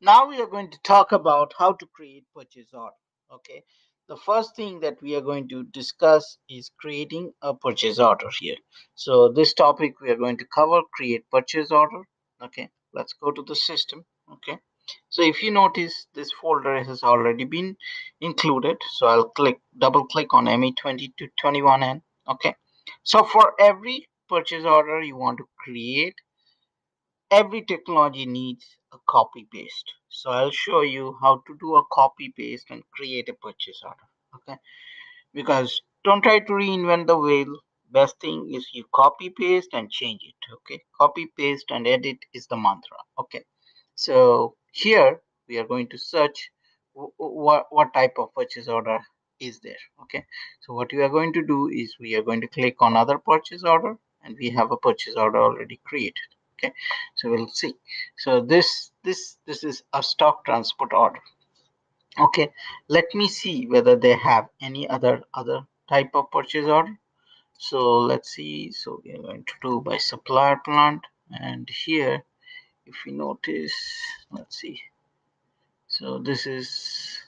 now we are going to talk about how to create purchase order okay? The first thing that we are going to discuss is creating a purchase order here. So this topic we are going to cover create purchase order okay? Let's go to the system okay? So if you notice this folder has already been included. So i'll click double click on me20 to 21n okay? So for every purchase order you want to create every technology needs a copy paste so i'll show you how to do a copy paste and create a purchase order okay? Because don't try to reinvent the wheel. Best thing is you copy paste and change it okay? Copy paste and edit is the mantra okay? So here we are going to search what what type of purchase order is there okay? So what we are going to do is we are going to click on other purchase order and we have a purchase order already created okay so we'll see. So this this this is a stock transport order. Okay let me see whether they have any other other type of purchase order. So let's see. So we are going to do by supplier plant and here if you notice let's see. So this is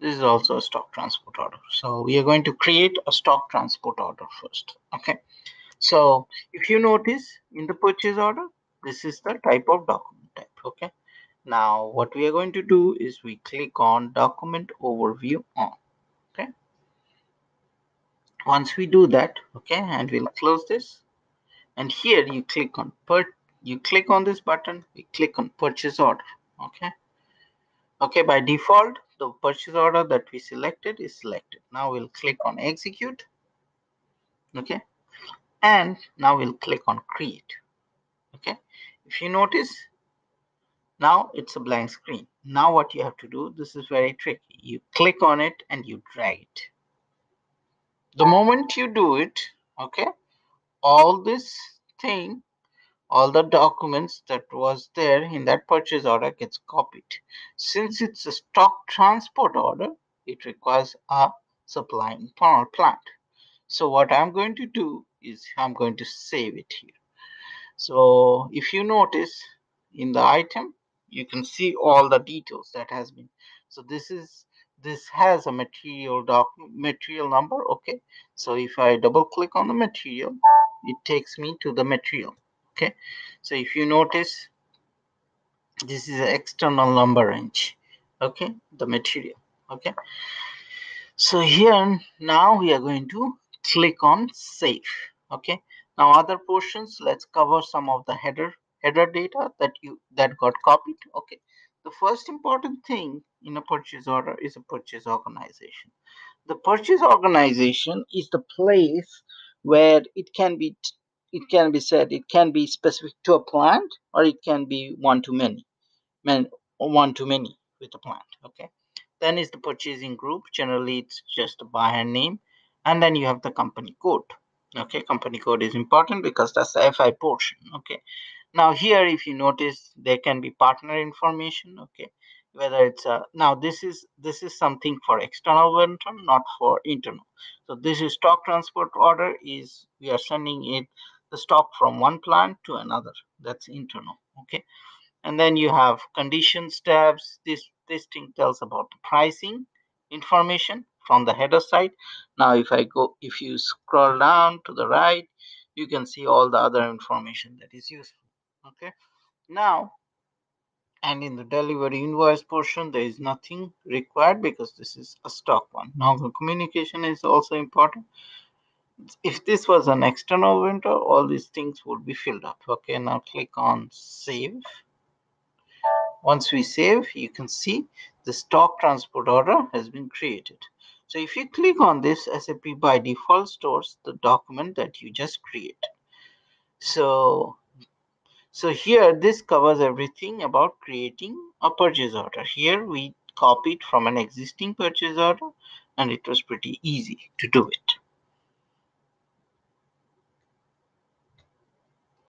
this is also a stock transport order. So we are going to create a stock transport order first. Okay so if you notice in the purchase order this is the type of document type okay? Now what we are going to do is we click on document overview on okay? Once we do that okay and we'll close this. And here you click on per you click on this button we click on purchase order okay? Okay by default the purchase order that we selected is selected. Now we'll click on execute okay and now we'll click on create. Okay? If you notice now it's a blank screen. Now what you have to do this is very tricky. You click on it and you drag it. The moment you do it okay all this thing all the documents that was there in that purchase order gets copied. Since it's a stock transport order it requires a supplying plant. So what i'm going to do is I'm going to save it here. So if you notice in the item, you can see all the details that has been. So this is this has a material doc material number. Okay. So if I double click on the material, it takes me to the material. Okay. So if you notice, this is an external number range. Okay. The material. Okay. So here now we are going to click on save okay? Now other portions let's cover some of the header header data that you that got copied okay? The first important thing in a purchase order is a purchase organization. The purchase organization is the place where it can be it can be said it can be specific to a plant or it can be one to many man one to many with a plant okay? Then is the purchasing group. Generally it's just a buyer name and then you have the company code. Okay company code is important because that's the fi portion okay? Now here if you notice there can be partner information okay? Whether it's a now this is this is something for external vendor not for internal. So this is stock transport order is we are sending it the stock from one plant to another. That's internal okay? And then you have conditions tabs. This this thing tells about the pricing information from the header side. Now if i go if you scroll down to the right you can see all the other information that is useful okay? Now and in the delivery invoice portion there is nothing required because this is a stock one. Now the communication is also important. If this was an external vendor all these things would be filled up okay? Now click on save. Once we save you can see the stock transport order has been created so if you click on this, SAP by default stores the document that you just create. So, so here this covers everything about creating a purchase order. Here we copied from an existing purchase order and it was pretty easy to do it.